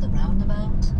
The roundabout,